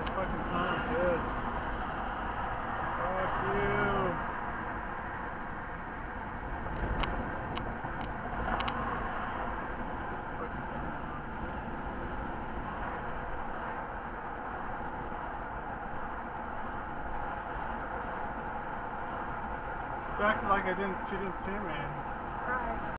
this fucking time. Good. Fuck you. She acted like I didn't. She didn't see me.